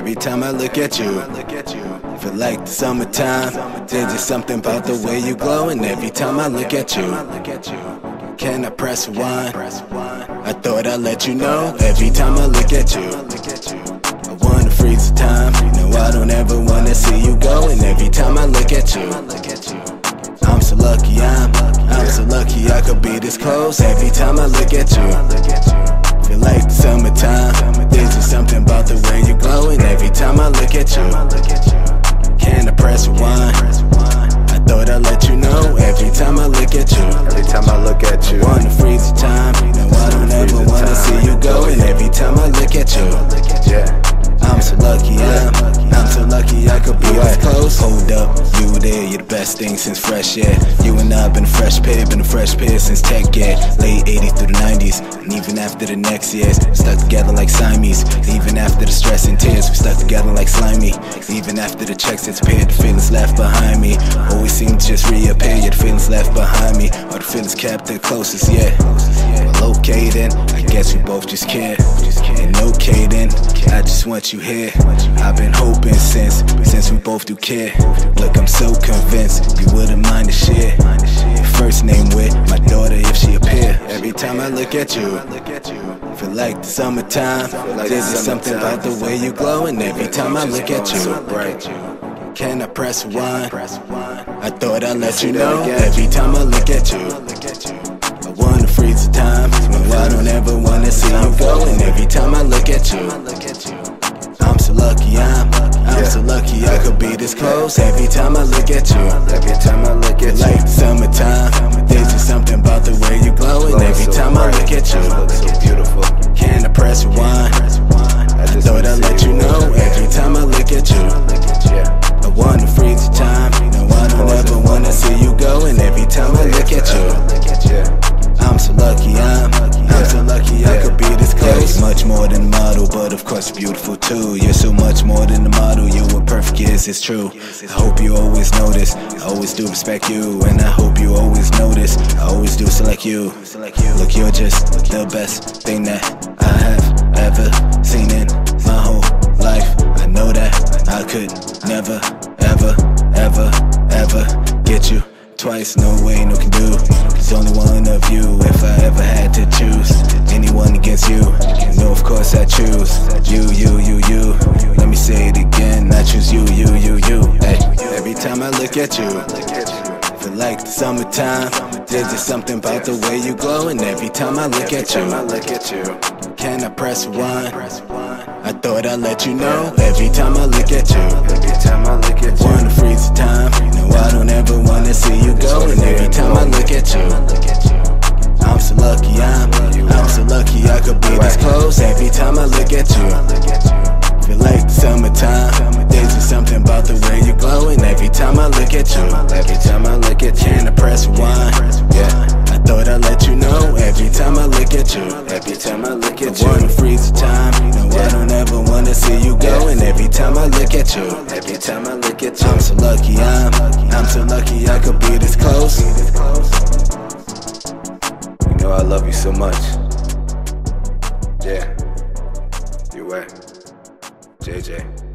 Every time I look at you, feel like the summertime. There's just something about the way you glow, and every time I look at you, can I press rewind? I thought I'd let you know. Every time I look at you, I wanna freeze the time. No, I don't ever wanna see you go, and every time I look at you, I'm so lucky. I'm, I'm so lucky I could be this close. Every time I look at you, feel like the summertime. There's just something about best since fresh air. You and I been a fresh pair, been a fresh pair since tech year. Late 80s through the 90s, and even after the next years, stuck together like Siamese. Even after the stress and tears, we stuck together like slimy. Even after the checks disappeared, the feelings left behind me. Always seem to just reappear, yet the feelings left behind me. Or the feelings kept the closest, yeah. Well, okay then, I guess we both just care. And okay just want you here. I've been hoping since, since we both do care. Look, I'm so convinced you wouldn't mind to share. First name with my daughter if she appear. Every time I look at you, I feel like the summertime. There's something about the way you glow, and every time I look at you, can I press one? I thought I'd let you know. Every time I look at you. I wanna freeze the time. I don't ever wanna see you go. And every time I look at you, I'm so lucky. I'm, I'm so lucky I could be this close. Every time I look at you, Every time I look at like you, the summertime. There's just something about the way you glow. And every time I look at You so beautiful. can I press rewind? You're beautiful too. You're so much more than a model. You're what perfect is. It's true. I hope you always notice. I always do respect you, and I hope you always notice. I always do select you. Look, you're just the best thing that I have ever seen in my whole life. I know that I could never, ever, ever, ever get you twice. No way, no can do. There's only one of you. If I ever had to choose anyone against you, no, of course I choose you, you, you, you. Let me say it again. I choose you, you, you, you. Hey, every time I look at you. Feel like the summertime. There's just something about the way you glow, and every time I look at you, can I press one? I thought I'd let you know. Every time I look at you, Every time I look at you. wanna freeze the time. No, I don't ever wanna see you go, and every time I look at you, I'm so lucky. I'm Every time I look at you, feel like summertime. There's just something about the way you glow, and every time I look at you, Every time I look at you. can I press rewind? Yeah. I thought I'd let you know. Every time I look at you, Every time I look at you. wanna freeze the time. No, I don't ever wanna see you go. And every time I look at you, Every time I look at you. I'm so lucky. I'm, I'm so lucky I could be this close. You know I love you so much. Yeah. You wet. JJ.